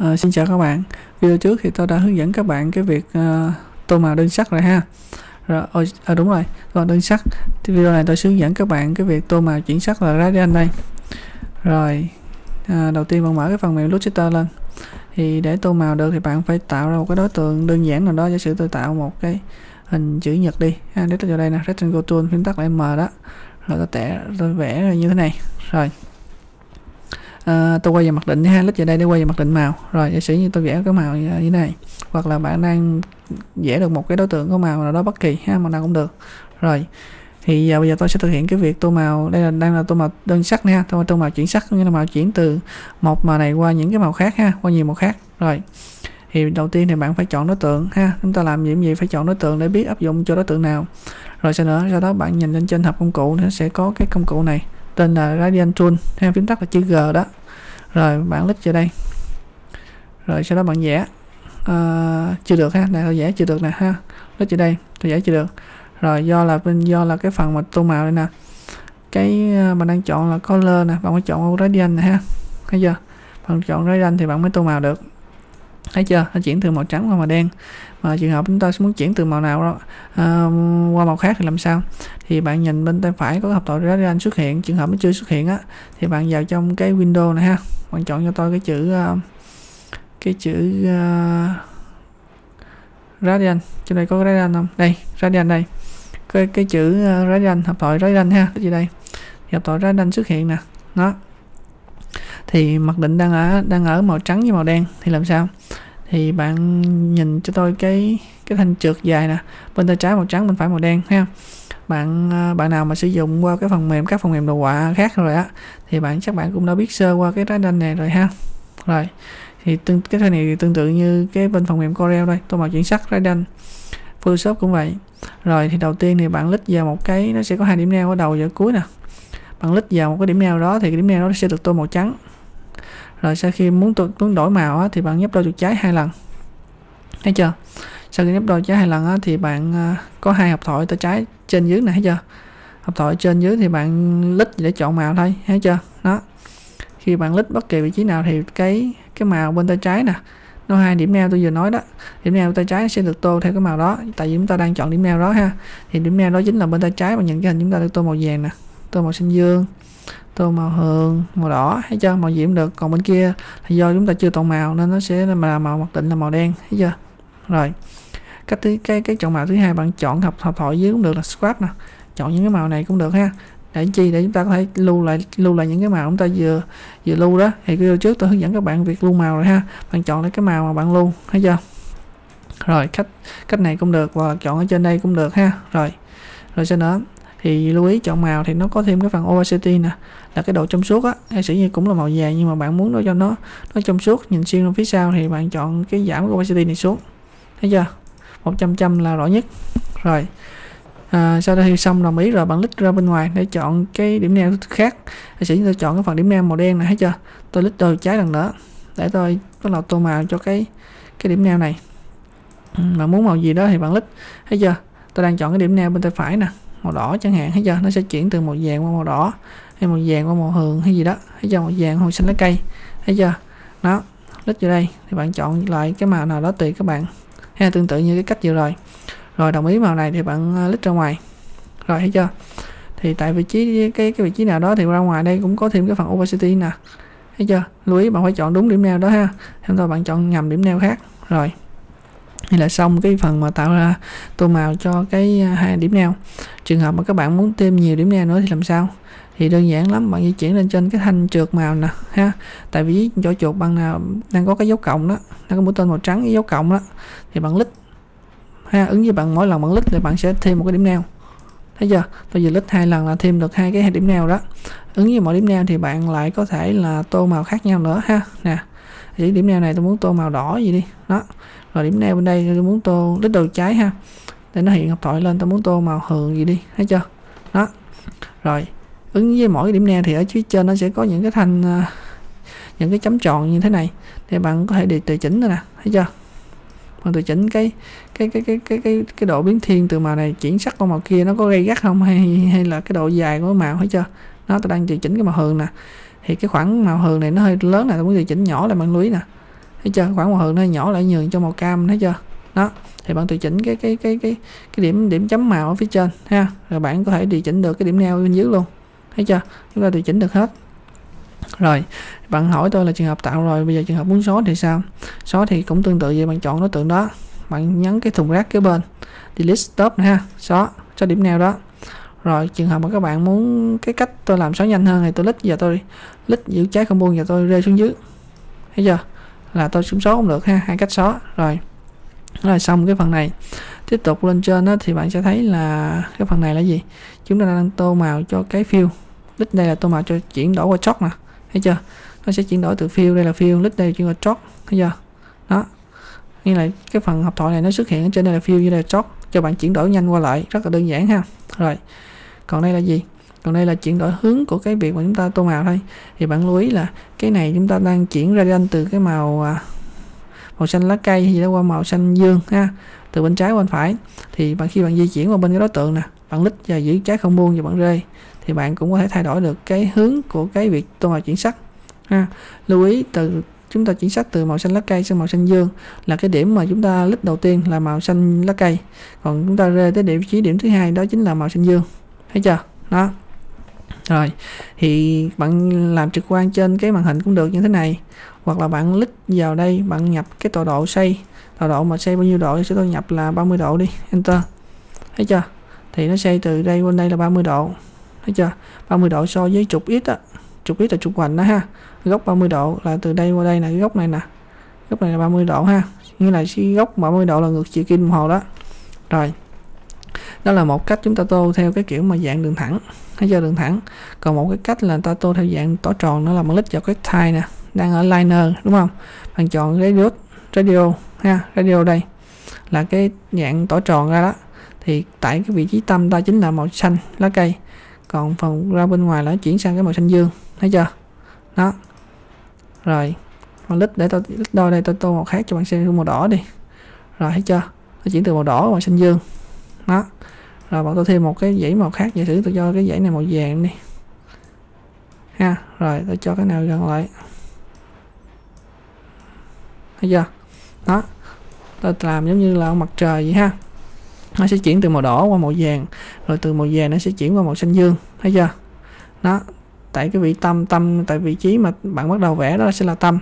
À, xin chào các bạn. Video trước thì tôi đã hướng dẫn các bạn cái việc uh, tô màu đơn sắc rồi ha. Rồi ờ, à, đúng rồi còn đơn sắc. Thì video này tôi hướng dẫn các bạn cái việc tô màu chuyển sắc là gradient đây. Rồi à, đầu tiên bạn mở cái phần mềm Illustrator lên. Thì để tô màu được thì bạn phải tạo ra một cái đối tượng đơn giản nào đó. Giả sử tôi tạo một cái hình chữ nhật đi ha. Để tôi vào đây nè rectangle tool phím tắt là m đó. Rồi tôi tẻ tôi vẽ như thế này. Rồi. Ờ, à, tôi quay về mặc định ha lít về đây để quay về mặc định màu. Rồi giả sử như tôi vẽ cái màu như thế này hoặc là bạn đang vẽ được một cái đối tượng có màu nào đó bất kỳ ha màu nào cũng được. Rồi thì giờ bây giờ tôi sẽ thực hiện cái việc tô màu đây là đang là tô màu đơn sắc nha tô, tô màu chuyển sắc nghĩa là màu chuyển từ một màu này qua những cái màu khác ha qua nhiều màu khác. Rồi thì đầu tiên thì bạn phải chọn đối tượng ha chúng ta làm nhiệm gì phải chọn đối tượng để biết áp dụng cho đối tượng nào. Rồi sau nữa sau đó bạn nhìn lên trên hộp công cụ nó sẽ có cái công cụ này tên là Radiant tool theo phím tắt là chữ G đó. Rồi bạn click vào đây. Rồi sau đó bạn vẽ. À, chưa được ha này tôi vẽ chưa được nè ha. Click vào đây tôi vẽ chưa được. Rồi do là bên do là cái phần mà tô màu đây nè. Cái à, mình đang chọn là color nè bạn phải chọn Radiant nè ha. Thấy chưa? Bạn chọn Radiant thì bạn mới tô màu được thấy chưa? Nó chuyển từ màu trắng qua màu đen. Mà trường hợp chúng ta muốn chuyển từ màu nào đó à, qua màu khác thì làm sao? Thì bạn nhìn bên tay phải có hợp tội gradient xuất hiện. Trường hợp nó chưa xuất hiện á thì bạn vào trong cái window này ha. Bạn chọn cho tôi cái chữ ờ, cái chữ ờ, uh, radian trên đây có radian không? Đây radian đây. Cái cái chữ uh, gradient hợp tội radian ha. Cái gì đây? Hộp hợp tội radian xuất hiện nè. Nó thì mặc định đang ở đang ở màu trắng với màu đen, thì làm sao? Thì bạn nhìn cho tôi cái cái thanh trượt dài nè. Bên tay trái màu trắng, bên phải màu đen ha bạn ờ, bạn nào mà sử dụng qua cái phần mềm, các phần mềm đồ họa khác rồi á, thì bạn chắc bạn cũng đã biết sơ qua cái trái đanh này rồi ha. Rồi, thì tương, cái này thì tương tự như cái bên phần mềm Corel đây, tôi màu chuyển sắc trái đanh. Photoshop cũng vậy. Rồi thì đầu tiên thì bạn lít vào một cái, nó sẽ có hai điểm neo ở đầu và ở cuối nè. Bạn lít vào một cái điểm neo đó thì cái điểm neo đó sẽ được tô màu trắng rồi sau khi muốn muốn đổi màu á, thì bạn nhấp đôi chuột trái hai lần. Thấy chưa? Sau khi nhấp đôi trái hai lần á, thì bạn ờ, có hai hộp thoại tay trái trên dưới này thấy chưa? Hộp thoại trên dưới thì bạn lít để chọn màu thôi thấy chưa? Đó. Khi bạn lít bất kỳ vị trí nào thì cái cái màu bên tay trái nè nó hai điểm neo tôi vừa nói đó. Điểm neo tay trái sẽ được tô theo cái màu đó tại vì chúng ta đang chọn điểm neo đó ha. Thì điểm neo đó chính là bên tay trái và những cái hình chúng ta được tô màu vàng nè tô màu xanh dương tô màu hường, màu đỏ, thấy chưa? Màu diễm được, còn bên kia thì do chúng ta chưa chọn màu nên nó sẽ là màu mặc định là màu đen, thấy chưa? Rồi, cách thứ, cái cái chọn màu thứ hai bạn chọn hợp hợp thoại dưới cũng được là swap nè, chọn những cái màu này cũng được ha. Để chi? Để chúng ta có thể lưu lại lưu lại những cái màu chúng ta vừa vừa lưu đó. Thì video trước tôi hướng dẫn các bạn việc lưu màu rồi ha. Bạn chọn lấy cái màu mà bạn lưu, thấy chưa? Rồi, cách cách này cũng được và chọn ở trên đây cũng được ha. Rồi rồi sau nữa? Thì lưu ý chọn màu thì nó có thêm cái phần opacity nè là cái độ trong suốt á. Hay sử như cũng là màu vàng nhưng mà bạn muốn nó cho nó nó trong suốt nhìn xuyên phía sau thì bạn chọn cái giảm cái opacity này xuống. Thấy chưa? 100 trăm là rõ nhất. Rồi à, sau đó thì xong đồng ý rồi bạn lít ra bên ngoài để chọn cái điểm neo khác. Hay sử như tôi chọn cái phần điểm neo màu đen này thấy chưa? Tôi lít đôi trái lần nữa để tôi bắt đầu tô màu cho cái cái điểm neo này. Mà muốn màu gì đó thì bạn lít thấy chưa? Tôi đang chọn cái điểm neo bên tay phải nè màu đỏ chẳng hạn, thấy chưa? Nó sẽ chuyển từ màu vàng qua màu đỏ, hay màu vàng qua màu hường hay gì đó, thấy chưa? Màu vàng, màu xanh lá cây, thấy chưa? Nó lít vô đây, thì bạn chọn lại cái màu nào đó tùy các bạn. Hay tương tự như cái cách vừa rồi. Rồi, đồng ý màu này thì bạn ờ, lít ra ngoài. Rồi, thấy chưa? Thì tại vị trí, cái cái vị trí nào đó thì ra ngoài đây cũng có thêm cái phần opacity nè. Thấy chưa? Lưu ý bạn phải chọn đúng điểm neo đó ha. Không thôi bạn chọn nhầm điểm neo khác. Rồi hay là xong cái phần mà tạo ra tô màu cho cái à, hai điểm neo. Trường hợp mà các bạn muốn thêm nhiều điểm neo nữa thì làm sao? Thì đơn giản lắm, bạn di chuyển lên trên cái thanh trượt màu nè, ha. Tại vì chỗ chuột bằng nào đang có cái dấu cộng đó, nó có mũi tên màu trắng với dấu cộng đó, thì bạn lít, ha, ứng với bạn, mỗi lần bạn lít thì bạn sẽ thêm một cái điểm neo. Thấy chưa? Tôi vừa lít hai lần là thêm được hai cái điểm neo đó. Ứng với mỗi điểm neo thì bạn lại có thể là tô màu khác nhau nữa, ha. Nè thì điểm neo này tôi muốn tô màu đỏ gì đi. Đó. Rồi điểm neo bên đây tôi muốn tô lít đầu trái ha. Để nó hiện học thoại lên, tôi muốn tô màu hường gì đi. Thấy chưa? Đó. Rồi, ứng với mỗi cái điểm neo thì ở phía trên nó sẽ có những cái thanh à, những cái chấm tròn như thế này. Thì bạn có thể điều tùy chỉnh nữa nè. Thấy chưa? Bạn tùy chỉnh cái cái cái cái cái cái cái độ biến thiên từ màu này chuyển sắc qua màu kia nó có gây gắt không? Hay hay là cái độ dài của màu? Thấy chưa? Nó, tôi đang điều chỉnh cái màu hường nè thì cái khoảng màu hường này nó hơi lớn này tôi muốn điều chỉnh nhỏ lại bạn lưu ý nè. Thấy chưa? Khoảng màu hường nó nhỏ lại nhường cho màu cam, thấy chưa? Đó, thì bạn điều chỉnh cái cái cái cái cái điểm điểm chấm màu ở phía trên, ha. Rồi bạn có thể điều chỉnh được cái điểm neo bên dưới luôn, thấy chưa? Chúng ta điều chỉnh được hết. Rồi, bạn hỏi tôi là trường hợp tạo rồi, bây giờ trường hợp muốn xóa thì sao? Xóa thì cũng tương tự vậy, bạn chọn đối tượng đó. Bạn nhấn cái thùng rác kế bên, delete stop ha, xóa cho điểm neo đó rồi trường hợp mà các bạn muốn cái cách tôi làm xóa nhanh hơn thì tôi lít giờ tôi lít giữ trái không buông giờ tôi rơi xuống dưới. Thấy chưa? Là tôi xuống số không được ha hai cách xóa rồi. Đó là xong cái phần này. Tiếp tục lên trên đó, thì bạn sẽ thấy là cái phần này là gì? Chúng ta đang tô màu cho cái fill lít đây là tô màu cho chuyển đổi qua chót nè. Thấy chưa? Nó sẽ chuyển đổi từ fill đây là fill lít đây chuyển qua chót. Thấy chưa? Đó. Như là cái phần học thoại này nó xuất hiện ở trên đây là fill như đây là chót. Cho bạn chuyển đổi nhanh qua lại. Rất là đơn giản ha. Rồi còn đây là gì? Còn đây là chuyển đổi hướng của cái việc mà chúng ta tô màu thôi. Thì bạn lưu ý là cái này chúng ta đang chuyển ra gradient từ cái màu à, màu xanh lá cây hay gì đó qua màu xanh dương, ha, từ bên trái qua bên phải. Thì bạn, khi bạn di chuyển qua bên cái đối tượng nè, bạn lít và giữ trái không buông và bạn rơi, thì bạn cũng có thể thay đổi được cái hướng của cái việc tô màu chuyển sắc, ha. Lưu ý từ, chúng ta chuyển sắc từ màu xanh lá cây sang màu xanh dương là cái điểm mà chúng ta lít đầu tiên là màu xanh lá cây. Còn chúng ta rơi tới điểm, chỉ điểm thứ hai đó chính là màu xanh dương thấy chưa? Đó. Rồi. Thì bạn làm trực quan trên cái màn hình cũng được như thế này. Hoặc là bạn lít vào đây, bạn nhập cái tọa độ xây tọa độ mà xây bao nhiêu độ sẽ tôi nhập là 30 độ đi. Enter. Thấy chưa? Thì nó xây từ đây qua đây là 30 độ. Thấy chưa? 30 độ so với trục ít á. Trục ít là trục hoành đó ha. Góc 30 độ là từ đây qua đây là cái góc này nè. Góc này là 30 độ ha. Như là cái góc 30 độ là ngược chiều kim đồng hồ đó. Rồi đó là một cách chúng ta tô theo cái kiểu mà dạng đường thẳng, hay cho đường thẳng. Còn một cái cách là ta tô theo dạng tỏ tròn nó là bằng lít vào cái thai nè, đang ở liner, đúng không? Bạn chọn radio radio, ha, radio đây, là cái dạng tỏ tròn ra đó. Thì tại cái vị trí tâm ta chính là màu xanh lá cây, còn phần ra bên ngoài là chuyển sang cái màu xanh dương, thấy chưa? Đó. Rồi còn lít để tôi lít đo đây tôi tô màu khác cho bạn xem màu đỏ đi. Rồi, thấy chưa? Nó chuyển từ màu đỏ màu xanh dương đó. Rồi bạn tôi thêm một cái dãy màu khác, giả sử tôi cho cái dãy này màu vàng đi. Ha, rồi tôi cho cái nào gần lại. Thấy chưa? Đó. Tôi làm giống như là mặt trời vậy ha. Nó sẽ chuyển từ màu đỏ qua màu vàng, rồi từ màu vàng nó sẽ chuyển qua màu xanh dương. Thấy chưa? Đó. Tại cái vị tâm tâm, tại vị trí mà bạn bắt đầu vẽ đó sẽ là tâm,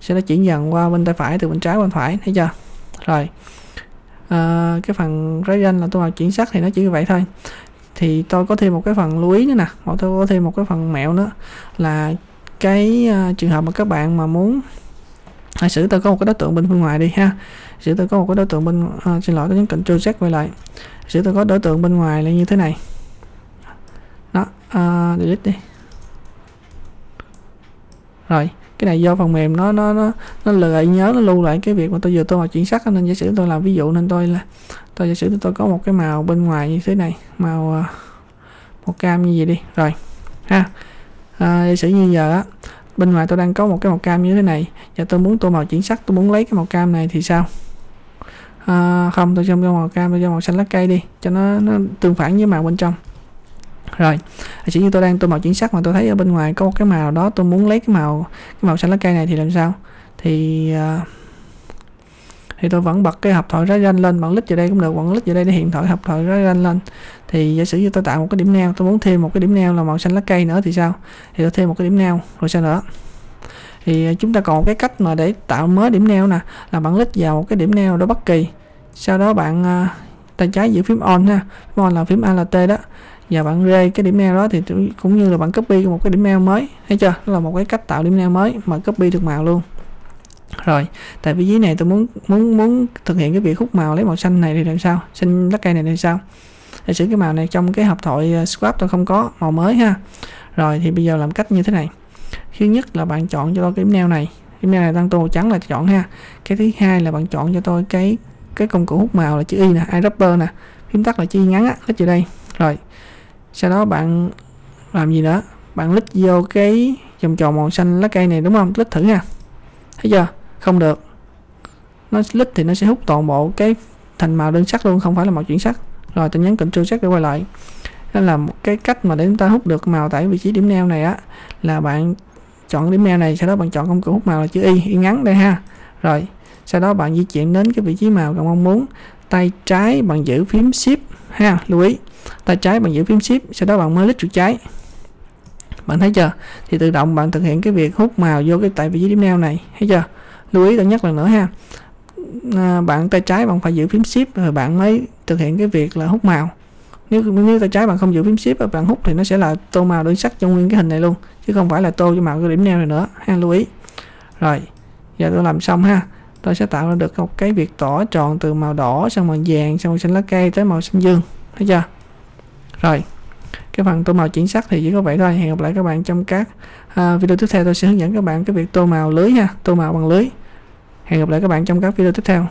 sẽ nó chuyển dần qua bên tay phải, từ bên trái qua bên phải. Thấy chưa? Rồi à, cái phần rái danh là tôi vào chuyển sắc thì nó chỉ như vậy thôi. Thì tôi có thêm một cái phần lưu ý nữa nè hoặc tôi có thêm một cái phần mẹo nữa là cái uh, trường hợp mà các bạn mà muốn hãy xử tôi có một cái đối tượng bên bên ngoài đi ha. Xử tôi có một cái đối tượng bên à, xin lỗi tôi nhấn Ctrl Z quay lại. Xử tôi có đối tượng bên ngoài là như thế này. Đó uh, delete đi. Rồi cái này do phần mềm nó nó nó nó lại nhớ nó lưu lại cái việc mà tôi vừa tôi mà chuyển sắc nên giả sử tôi làm ví dụ nên tôi là tôi giả sử tôi có một cái màu bên ngoài như thế này màu à, màu cam như vậy đi. Rồi ha. À, giả sử như giờ á bên ngoài tôi đang có một cái màu cam như thế này và tôi muốn tô màu chuyển sắc tôi muốn lấy cái màu cam này thì sao? À, không tôi cho màu cam tôi cho màu xanh lá cây đi cho nó nó tương phản với màu bên trong rồi. Chỉ như tôi đang tô màu chuyển sắc mà tôi thấy ở bên ngoài có một cái màu đó tôi muốn lấy cái màu cái màu xanh lá cây này thì làm sao? Thì uh, thì tôi vẫn bật cái hộp thoại rá ranh lên bằng lít vào đây cũng được bằng lít vào đây để hiện thoại hộp thoại rá ranh lên. Thì giả sử như tôi tạo một cái điểm neo tôi muốn thêm một cái điểm neo là màu xanh lá cây nữa thì sao? Thì tôi thêm một cái điểm neo rồi sao nữa? Thì chúng ta còn một cái cách mà để tạo mới điểm neo nè là bạn lít vào một cái điểm neo đó bất kỳ. Sau đó bạn à, uh, tay trái giữ phím on ha phím on là phím alt đó và bạn rê cái điểm neo đó thì cũng như là bạn copy một cái điểm neo mới, thấy chưa? Đó là một cái cách tạo điểm neo mới mà copy được màu luôn. Rồi, tại vì dưới này tôi muốn muốn muốn thực hiện cái việc hút màu lấy màu xanh này thì làm sao? Xanh lá cây này thì sao? Để sử cái màu này trong cái hộp thoại ờ, swap tôi không có màu mới ha. Rồi thì bây giờ làm cách như thế này. Thứ nhất là bạn chọn cho tôi cái điểm neo này. Điểm neo này tăng tô trắng là chọn ha. Cái thứ hai là bạn chọn cho tôi cái cái công cụ hút màu là chữ y nè eyedropper nè. Phím tắt là chữ y ngắn á hết chữ đây. Rồi sau đó bạn làm gì nữa? Bạn lít vô cái vòng tròn màu xanh lá cây này đúng không? Lít thử nha. Thấy chưa? Không được. Nó lít thì nó sẽ hút toàn bộ cái thành màu đơn sắc luôn, không phải là màu chuyển sắc. Rồi, tôi nhấn Ctrl Z để quay lại. Nên là một cái cách mà để chúng ta hút được màu tại vị trí điểm neo này á, là bạn chọn điểm neo này, sau đó bạn chọn công cụ hút màu là chữ y y ngắn đây ha. Rồi, sau đó bạn di chuyển đến cái vị trí màu bạn mong muốn. Tay trái bạn giữ phím shift ha, lưu ý tay trái bạn giữ phím shift sau đó bạn mới lít chuột trái bạn thấy chưa? Thì tự động bạn thực hiện cái việc hút màu vô cái tại vị trí điểm neo này. Thấy chưa? Lưu ý tôi nhắc lần nữa ha. À, bạn tay trái bạn phải giữ phím shift rồi bạn mới thực hiện cái việc là hút màu. Nếu nếu tay trái bạn không giữ phím shift và bạn hút thì nó sẽ là tô màu đơn sắc trong nguyên cái hình này luôn chứ không phải là tô cho màu cái điểm neo này nữa ha lưu ý. Rồi giờ tôi làm xong ha. Tôi sẽ tạo ra được một cái việc tỏ tròn từ màu đỏ sang màu vàng sang màu xanh lá cây tới màu xanh dương. Thấy chưa? Rồi cái phần tô màu chuyển sắc thì chỉ có vậy thôi. Hẹn gặp lại các bạn trong các uh, video tiếp theo. Tôi sẽ hướng dẫn các bạn cái việc tô màu lưới ha tô màu bằng lưới. Hẹn gặp lại các bạn trong các video tiếp theo.